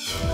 you